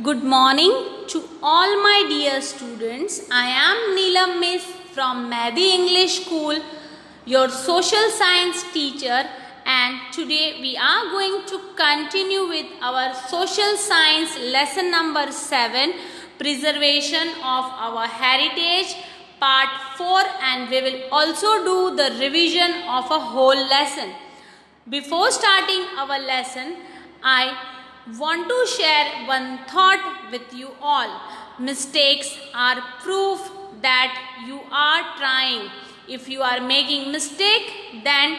Good morning to all my dear students. I am Neelam Miss from Mehdi English School, your social science teacher and today we are going to continue with our social science lesson number 7 preservation of our heritage part 4 and we will also do the revision of a whole lesson. Before starting our lesson, I want to share one thought with you all. Mistakes are proof that you are trying. If you are making mistake, then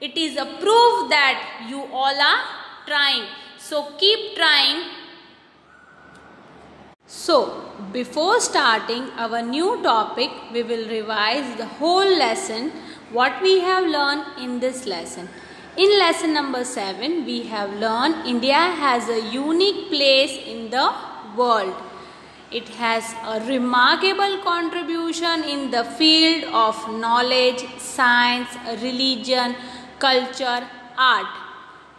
it is a proof that you all are trying. So keep trying. So before starting our new topic, we will revise the whole lesson what we have learned in this lesson. In lesson number 7, we have learned India has a unique place in the world. It has a remarkable contribution in the field of knowledge, science, religion, culture, art.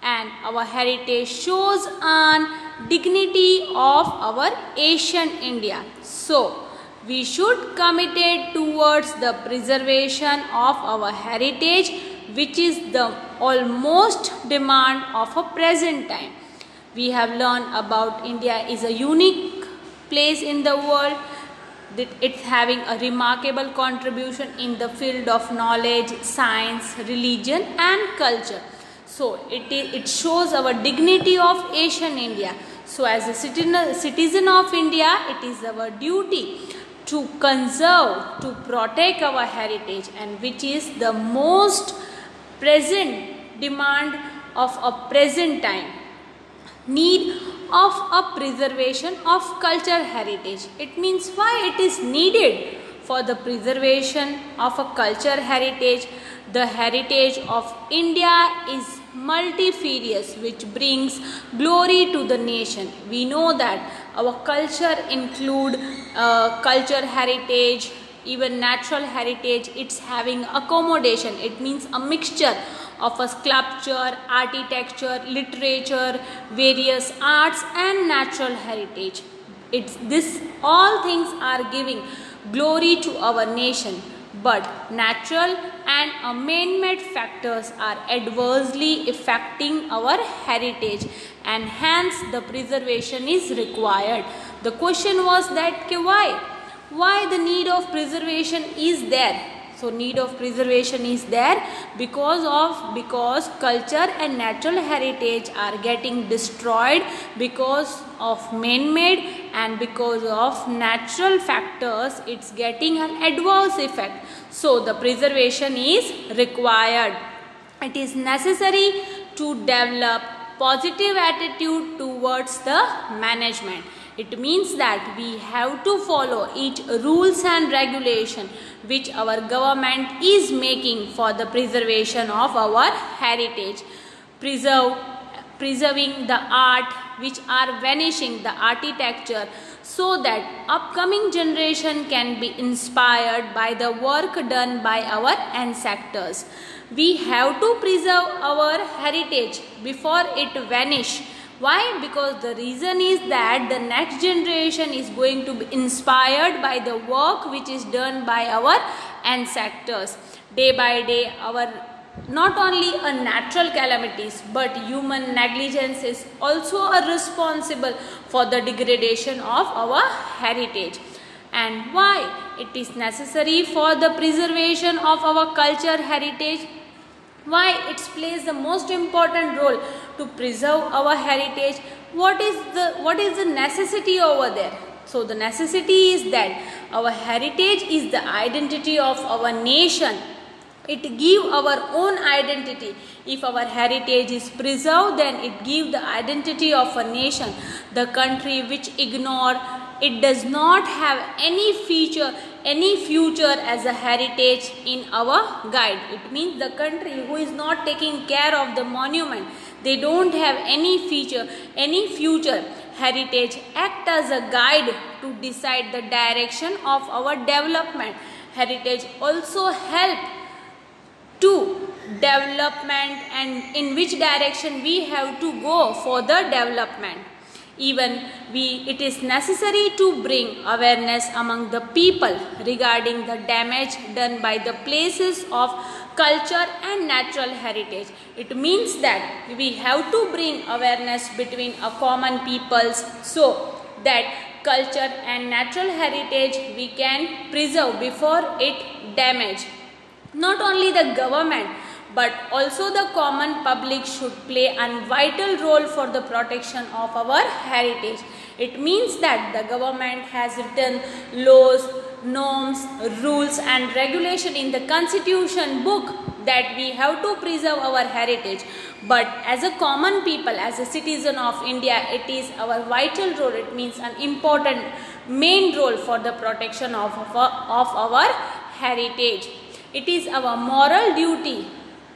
And our heritage shows on dignity of our Asian India. So, we should committed towards the preservation of our heritage which is the almost demand of a present time. We have learned about India is a unique place in the world it's having a remarkable contribution in the field of knowledge, science, religion and culture. So it, it shows our dignity of Asian India. So as a citizen of India, it is our duty to conserve, to protect our heritage and which is the most present demand of a present time. Need of a preservation of culture heritage. It means why it is needed for the preservation of a culture heritage. The heritage of india is multifarious which brings glory to the nation. We know that our culture include uh, culture heritage even natural heritage it's having accommodation. It means a mixture of a sculpture architecture literature various arts and natural heritage. It's this all things are giving glory to our nation. But natural and man-made factors are adversely affecting our heritage and hence the preservation is required. The question was that why why the need of preservation is there? So need of preservation is there because of because culture and natural heritage are getting destroyed because of man-made and because of natural factors it's getting an adverse effect. So the preservation is required. It is necessary to develop positive attitude towards the management it means that we have to follow each rules and regulation which our government is making for the preservation of our heritage. Preserve, preserving the art which are vanishing, the architecture so that upcoming generation can be inspired by the work done by our ancestors. We have to preserve our heritage before it vanish why? Because the reason is that the next generation is going to be inspired by the work which is done by our ancestors. Day by day our not only a natural calamities but human negligence is also a responsible for the degradation of our heritage and why it is necessary for the preservation of our culture heritage why it plays the most important role to preserve our heritage? What is the what is the necessity over there? So the necessity is that our heritage is the identity of our nation. It give our own identity. If our heritage is preserved then it give the identity of a nation. The country which ignore it does not have any feature any future as a heritage in our guide it means the country who is not taking care of the monument they don't have any feature, any future. Heritage act as a guide to decide the direction of our development. Heritage also help to development and in which direction we have to go for the development. Even we it is necessary to bring awareness among the people regarding the damage done by the places of culture and natural heritage. It means that we have to bring awareness between a common peoples so that culture and natural heritage we can preserve before it damage. Not only the government but also the common public should play a vital role for the protection of our heritage. It means that the government has written laws, norms, rules and regulation in the constitution book that we have to preserve our heritage. But as a common people, as a citizen of India, it is our vital role. It means an important main role for the protection of, of, of our heritage. It is our moral duty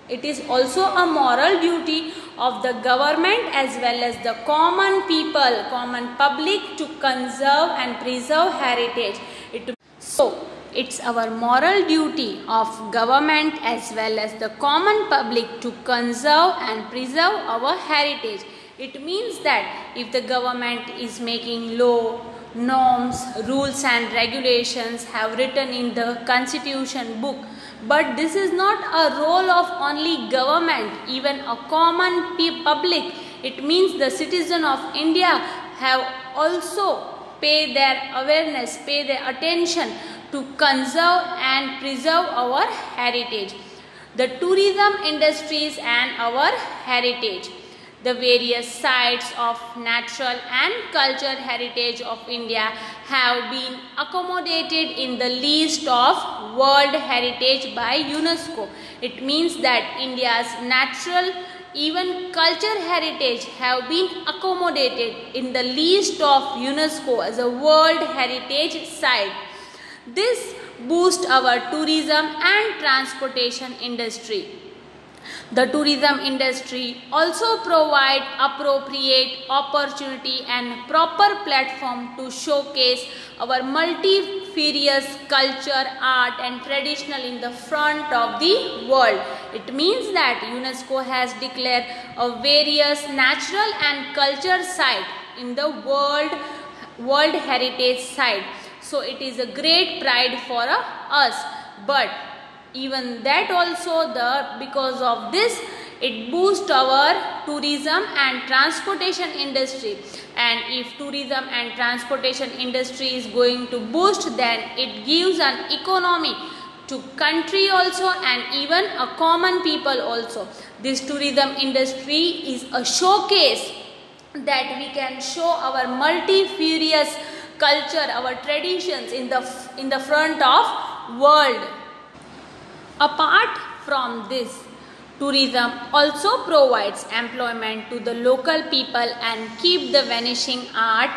it is also a moral duty of the government as well as the common people, common public to conserve and preserve heritage. It, so, it's our moral duty of government as well as the common public to conserve and preserve our heritage. It means that if the government is making law, norms, rules and regulations have written in the constitution book but this is not a role of only government, even a common public. It means the citizen of India have also pay their awareness, pay their attention to conserve and preserve our heritage. The tourism industries and our heritage the various sites of natural and cultural heritage of India have been accommodated in the list of World Heritage by UNESCO. It means that India's natural even culture heritage have been accommodated in the list of UNESCO as a World Heritage Site. This boosts our tourism and transportation industry. The tourism industry also provide appropriate opportunity and proper platform to showcase our multifarious culture, art and traditional in the front of the world. It means that UNESCO has declared a various natural and culture site in the world, world heritage site. So it is a great pride for us. But even that also the because of this it boosts our tourism and transportation industry. And if tourism and transportation industry is going to boost then it gives an economy to country also and even a common people also. This tourism industry is a showcase that we can show our multifarious culture our traditions in the in the front of world Apart from this, tourism also provides employment to the local people and keep the vanishing art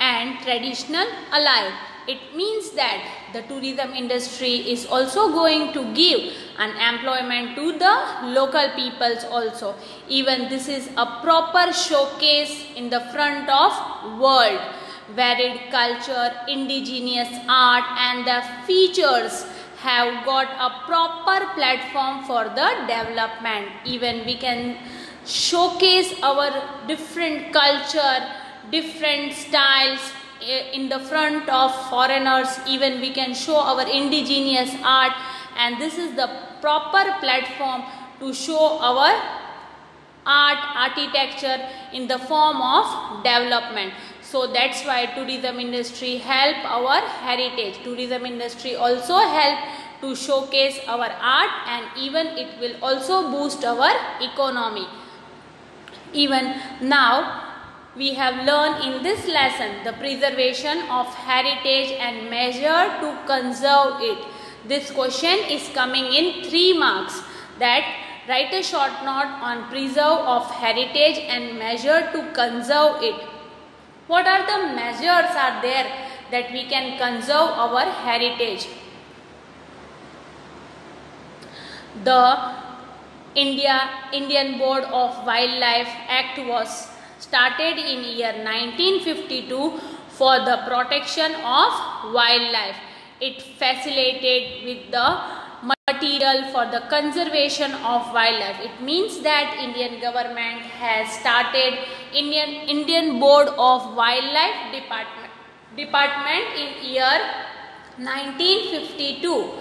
and traditional alive. It means that the tourism industry is also going to give an employment to the local peoples also. Even this is a proper showcase in the front of world. Varied culture, indigenous art and the features have got a proper platform for the development. Even we can showcase our different culture, different styles eh, in the front of foreigners. Even we can show our indigenous art and this is the proper platform to show our art architecture in the form of development so that's why tourism industry help our heritage. Tourism industry also help to showcase our art and even it will also boost our economy. Even now we have learned in this lesson the preservation of heritage and measure to conserve it. This question is coming in 3 marks that write a short note on preserve of heritage and measure to conserve it what are the measures are there that we can conserve our heritage? The India Indian Board of Wildlife Act was started in year 1952 for the protection of wildlife. It facilitated with the material for the conservation of wildlife. It means that Indian government has started Indian Indian Board of Wildlife Department department in year 1952.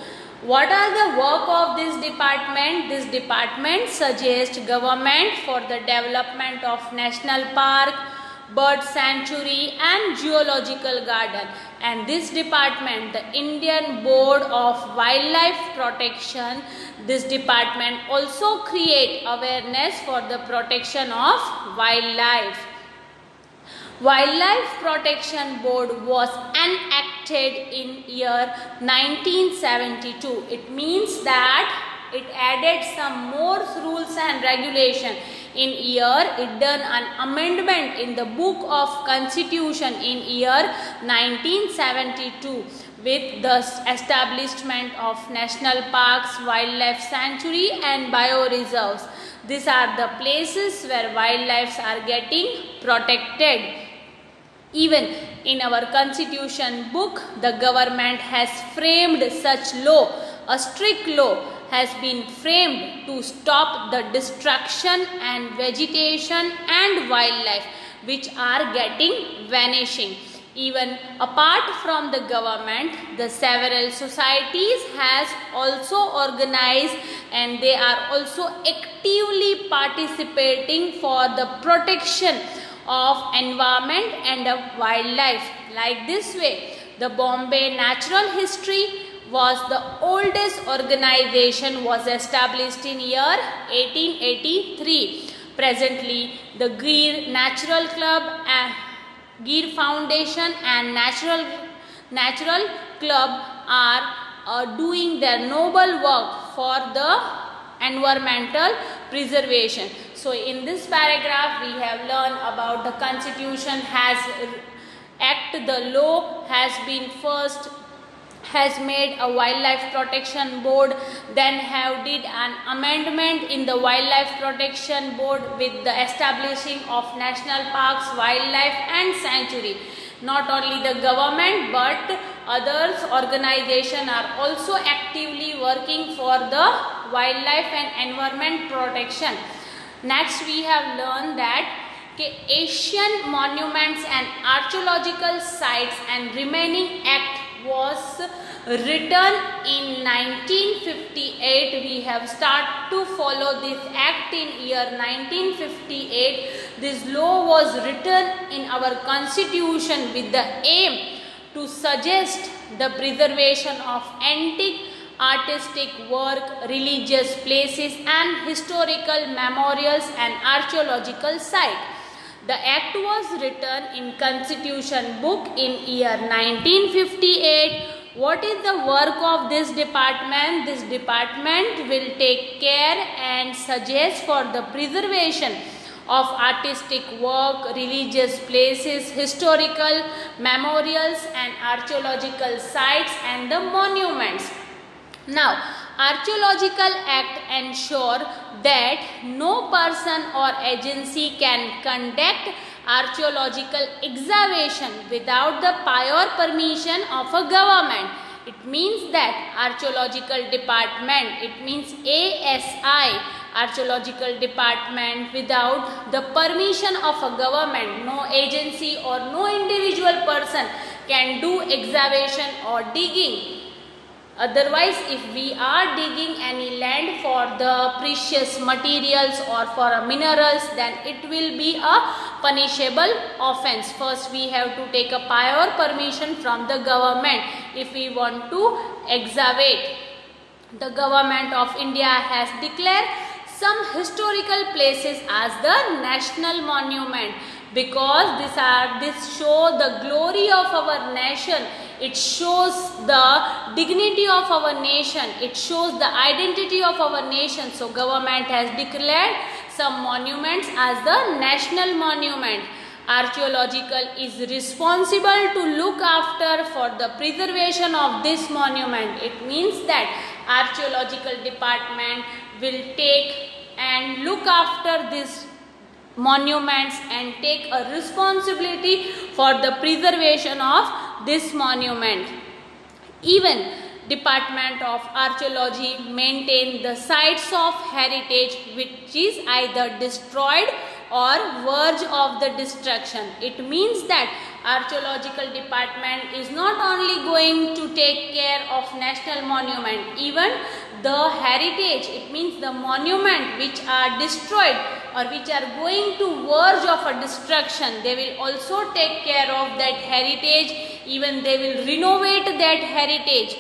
What are the work of this department? This department suggests government for the development of national park, bird sanctuary and zoological garden and this department the Indian Board of Wildlife Protection this department also create awareness for the protection of wildlife Wildlife Protection Board was enacted in year 1972. It means that it added some more rules and regulation. In year, it done an amendment in the book of constitution in year 1972 with the establishment of national parks, wildlife sanctuary and bioreserves. These are the places where wildlife are getting protected. Even in our constitution book, the government has framed such law. A strict law has been framed to stop the destruction and vegetation and wildlife which are getting vanishing. Even apart from the government, the several societies has also organized and they are also actively participating for the protection of environment and of wildlife. Like this way, the Bombay Natural History was the oldest organization was established in year 1883. Presently, the Gir Natural Club and Gir Foundation and Natural Natural Club are uh, doing their noble work for the environmental preservation. So in this paragraph we have learned about the constitution has act the law has been first has made a wildlife protection board then have did an amendment in the wildlife protection board with the establishing of national parks wildlife and sanctuary. Not only the government but others organization are also actively working for the wildlife and environment protection. Next we have learned that ancient monuments and archaeological sites and remaining act was written in 1958 we have started to follow this act in year 1958 this law was written in our constitution with the aim to suggest the preservation of antique artistic work, religious places and historical memorials and archaeological sites. The act was written in constitution book in year 1958. What is the work of this department? This department will take care and suggest for the preservation of artistic work, religious places, historical memorials and archaeological sites and the monuments. Now, Archaeological Act ensure that no person or agency can conduct archaeological excavation without the prior permission of a government. It means that archaeological department, it means ASI, archaeological department without the permission of a government, no agency or no individual person can do excavation or digging Otherwise, if we are digging any land for the precious materials or for minerals, then it will be a punishable offense. First, we have to take a prior permission from the government if we want to excavate. The government of India has declared some historical places as the national monument because these are this show the glory of our nation it shows the dignity of our nation. It shows the identity of our nation. So government has declared some monuments as the national monument. Archaeological is responsible to look after for the preservation of this monument. It means that archaeological department will take and look after this monuments and take a responsibility for the preservation of this monument. Even Department of Archaeology maintain the sites of heritage which is either destroyed or verge of the destruction. It means that archaeological department is not only going to take care of national monument even the heritage it means the monument which are destroyed or which are going to verge of a destruction they will also take care of that heritage even they will renovate that heritage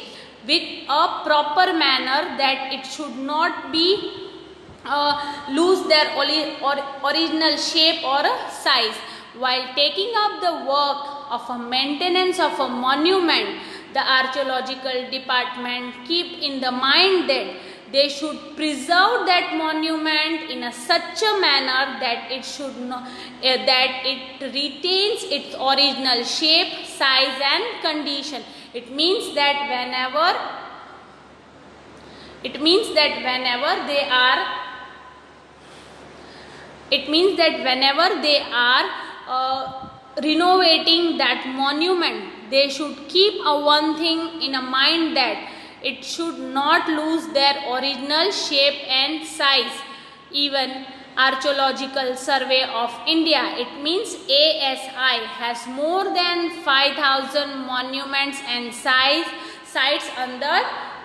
with a proper manner that it should not be uh, lose their or original shape or size while taking up the work of a maintenance of a monument the archaeological department keep in the mind that they should preserve that monument in a such a manner that it should not uh, that it retains its original shape size and condition. It means that whenever it means that whenever they are it means that whenever they are uh, renovating that monument they should keep a one thing in a mind that it should not lose their original shape and size. Even Archaeological Survey of India, it means ASI, has more than 5000 monuments and size, sites under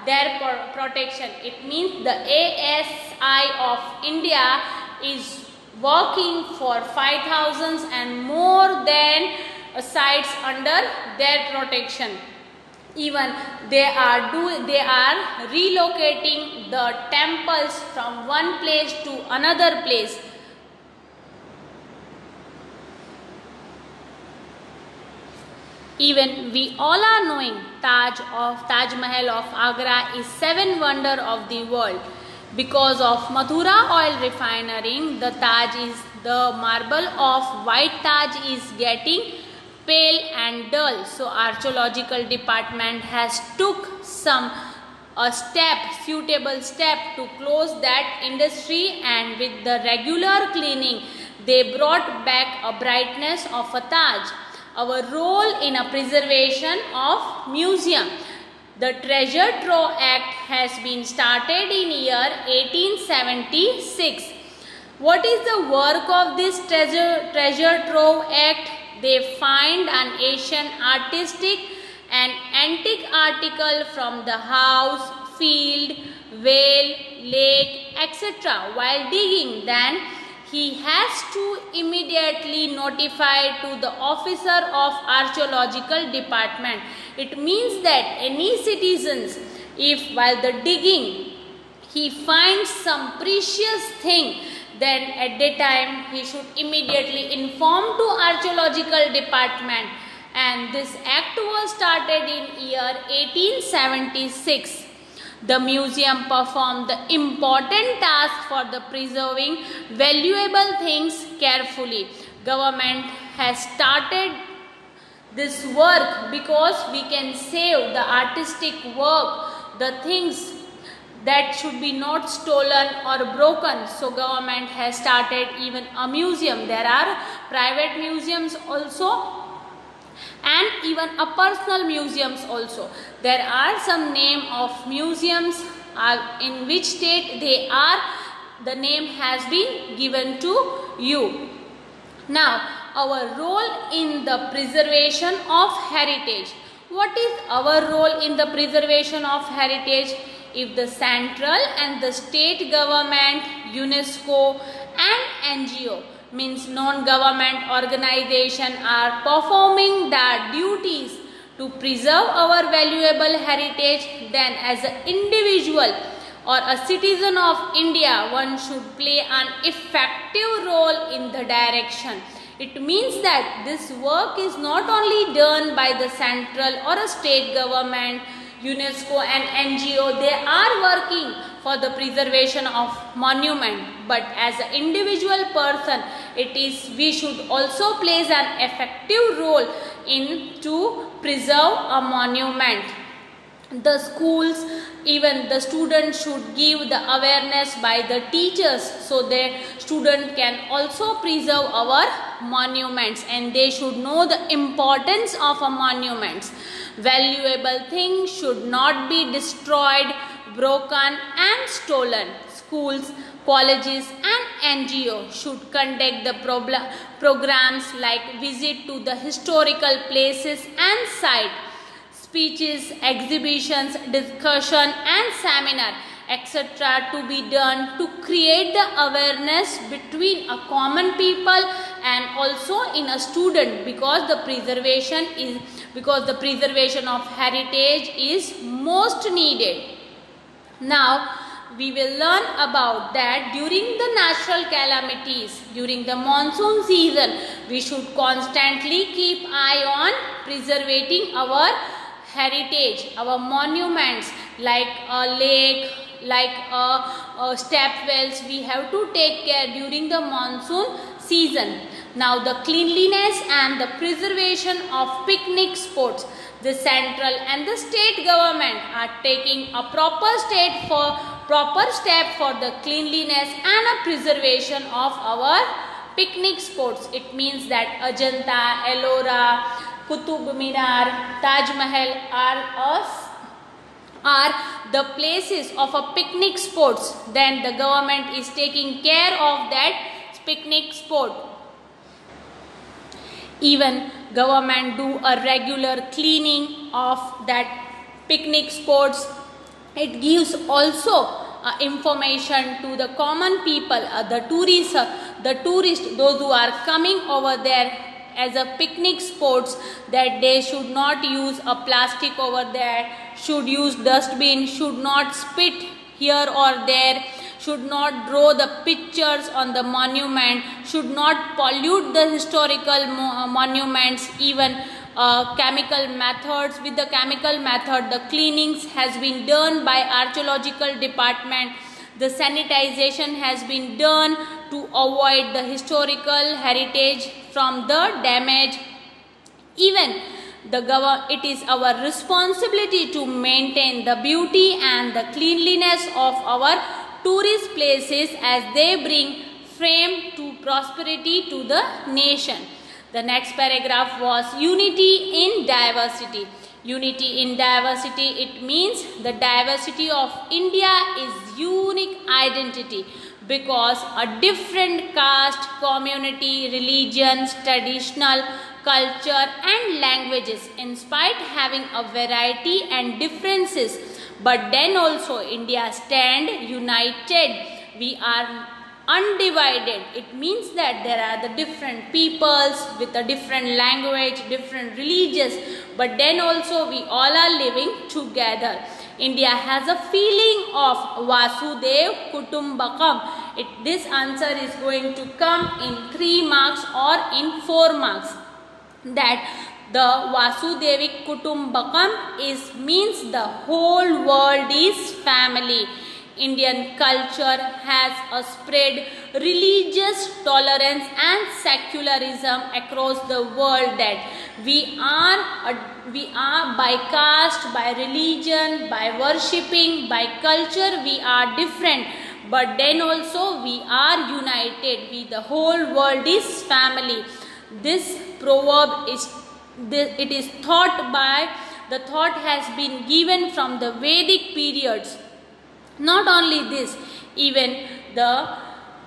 their protection. It means the ASI of India is working for 5000 and more than uh, sites under their protection. Even they are do they are relocating the temples from one place to another place. Even we all are knowing Taj of Taj Mahal of Agra is seven wonder of the world because of Mathura oil refining, the Taj is the marble of white Taj is getting pale and dull. So archaeological department has took some a step, suitable step to close that industry and with the regular cleaning they brought back a brightness of a Taj. Our role in a preservation of museum. The Treasure Trove Act has been started in year 1876. What is the work of this Treasure, Treasure Trove Act? They find an Asian artistic and antique article from the house, field, well, lake, etc. while digging. Then he has to immediately notify to the officer of archaeological department. It means that any citizens, if while the digging he finds some precious thing then at that time he should immediately inform to archaeological department and this act was started in year 1876 the museum performed the important task for the preserving valuable things carefully government has started this work because we can save the artistic work the things that should be not stolen or broken. So government has started even a museum. There are private museums also and even a personal museums also. There are some name of museums uh, in which state they are the name has been given to you. Now our role in the preservation of heritage. What is our role in the preservation of heritage? if the central and the state government, UNESCO and NGO means non-government organization are performing their duties to preserve our valuable heritage then as an individual or a citizen of India one should play an effective role in the direction. It means that this work is not only done by the central or a state government UNESCO and NGO, they are working for the preservation of monument. But as an individual person, it is we should also plays an effective role in to preserve a monument. The schools even the students should give the awareness by the teachers so the student can also preserve our monuments and they should know the importance of a monuments. Valuable things should not be destroyed broken and stolen. Schools colleges and NGO should conduct the programs like visit to the historical places and site speeches, exhibitions, discussion and seminar etc. to be done to create the awareness between a common people and also in a student because the preservation is because the preservation of heritage is most needed. Now we will learn about that during the natural calamities during the monsoon season we should constantly keep eye on preserving our heritage, our monuments like a lake, like a, a step wells, we have to take care during the monsoon season. Now the cleanliness and the preservation of picnic spots. The central and the state government are taking a proper state for proper step for the cleanliness and a preservation of our picnic spots. It means that Ajanta, Ellora, Qutub Minar, Taj Mahal are are the places of a picnic sports. Then the government is taking care of that picnic sport. Even government do a regular cleaning of that picnic spots it gives also uh, information to the common people uh, the tourists uh, the tourists those who are coming over there as a picnic sports that they should not use a plastic over there should use dustbin should not spit here or there should not draw the pictures on the monument should not pollute the historical mo uh, monuments even uh, chemical methods. With the chemical method the cleanings has been done by archaeological department the sanitization has been done to avoid the historical heritage from the damage. Even the it is our responsibility to maintain the beauty and the cleanliness of our tourist places as they bring fame to prosperity to the nation. The next paragraph was unity in diversity. Unity in diversity, it means the diversity of India is unique identity because a different caste, community, religions, traditional culture and languages in spite having a variety and differences but then also India stand united. We are undivided. It means that there are the different peoples with a different language different religions but then also we all are living together. India has a feeling of vasudhaiva kutumbakam. It, this answer is going to come in 3 marks or in 4 marks. That the Vasudhaiva Kutumbakam is means the whole world is family. Indian culture has a spread religious tolerance and secularism across the world that we are uh, we are by caste by religion by worshipping by culture we are different. But then also we are united. We the whole world is family. This proverb is it is thought by the thought has been given from the vedic periods not only this, even the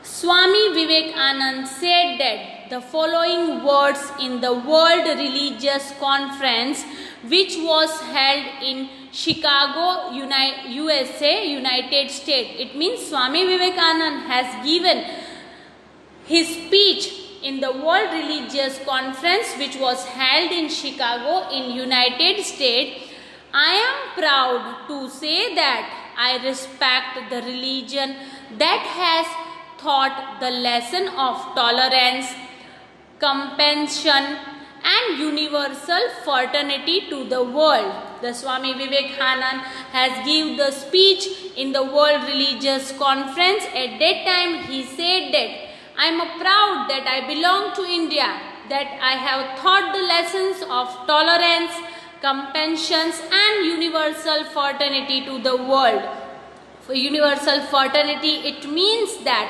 Swami Vivekanand said that the following words in the World Religious Conference which was held in Chicago, USA, United States. It means Swami Vivekanand has given his speech in the World Religious Conference which was held in Chicago in United States. I am proud to say that I respect the religion that has taught the lesson of tolerance, compassion and universal fraternity to the world. The Swami Vivekanand has given the speech in the World Religious Conference. At that time he said that I am proud that I belong to India, that I have taught the lessons of tolerance, compassion and universal fraternity to the world. For universal fraternity, it means that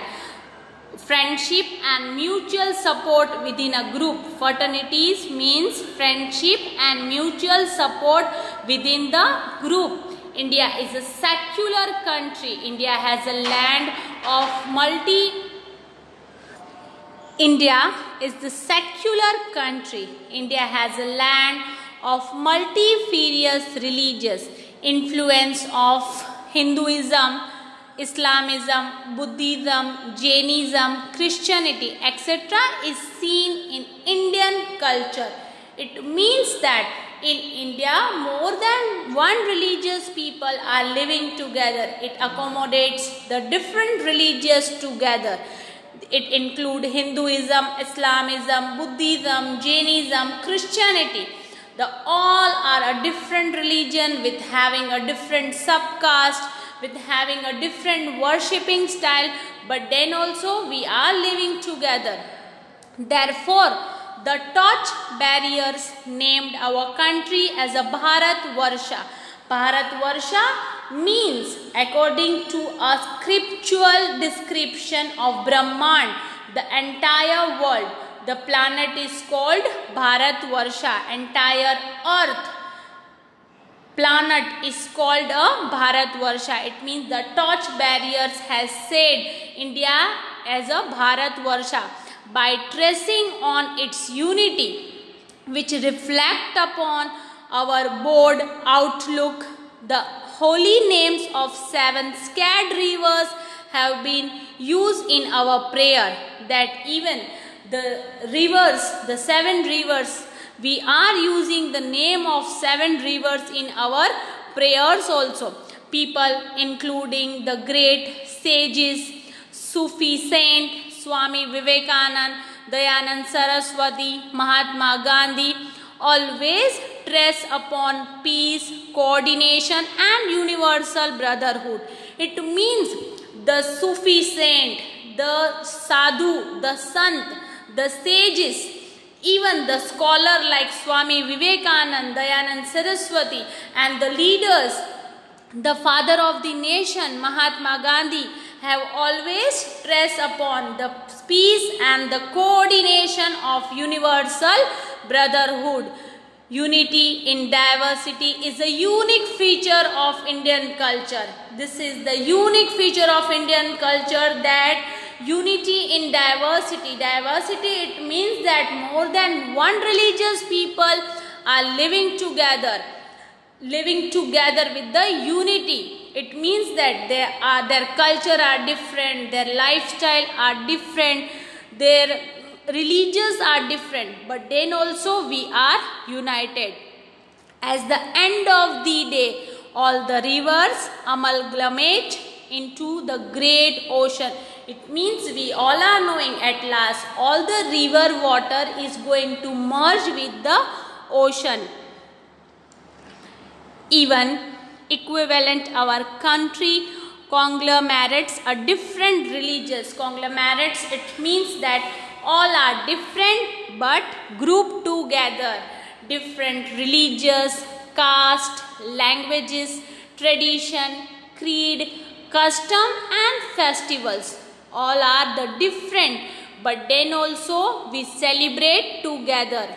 friendship and mutual support within a group. Fraternities means friendship and mutual support within the group. India is a secular country. India has a land of multi India is the secular country. India has a land of multifarious religious influence of Hinduism, Islamism, Buddhism, Jainism, Christianity, etc. is seen in Indian culture. It means that in India, more than one religious people are living together. It accommodates the different religions together. It include Hinduism, Islamism, Buddhism, Jainism, Christianity. The all are a different religion with having a different subcaste with having a different worshipping style but then also we are living together. Therefore, the touch barriers named our country as a Bharat Varsha. Bharat Varsha means according to a scriptural description of Brahman, the entire world. The planet is called Bharat Varsha, entire earth planet is called a Bharat Varsha. It means the torch barriers has said India as a Bharat Varsha by tracing on its unity which reflect upon our broad outlook. The holy names of seven scared rivers have been used in our prayer that even the rivers, the seven rivers we are using the name of seven rivers in our prayers also. People including the great sages, Sufi saint, Swami Vivekanand, Dayanand Saraswati, Mahatma Gandhi always stress upon peace, coordination and universal brotherhood. It means the Sufi saint, the sadhu, the sant, the sages, even the scholar like Swami Vivekanand, Dayanand Saraswati and the leaders, the father of the nation, Mahatma Gandhi, have always stressed upon the peace and the coordination of universal brotherhood. Unity in diversity is a unique feature of Indian culture. This is the unique feature of Indian culture that unity in diversity. Diversity it means that more than one religious people are living together. Living together with the unity. It means that they are, their culture are different, their lifestyle are different, their religions are different. But then also we are united. As the end of the day, all the rivers amalgamate into the great ocean. It means we all are knowing at last all the river water is going to merge with the ocean. Even equivalent our country conglomerates are different religious conglomerates. It means that all are different but grouped together. Different religious caste languages tradition creed custom and festivals all are the different but then also we celebrate together.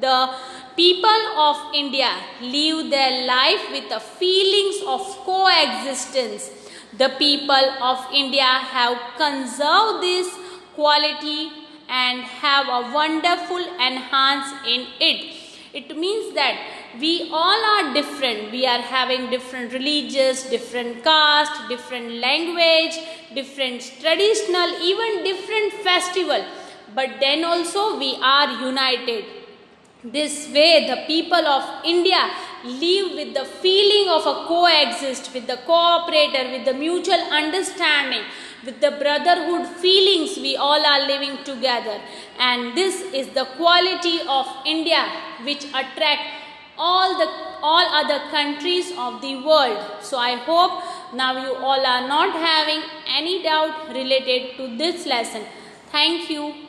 The people of India live their life with the feelings of coexistence. The people of India have conserved this quality and have a wonderful enhance in it. It means that we all are different. We are having different religious, different caste, different language, different traditional, even different festival. But then also we are united. This way the people of India live with the feeling of a coexist, with the cooperator, with the mutual understanding, with the brotherhood feelings we all are living together. And this is the quality of India which attract all the all other countries of the world. So I hope now you all are not having any doubt related to this lesson. Thank you.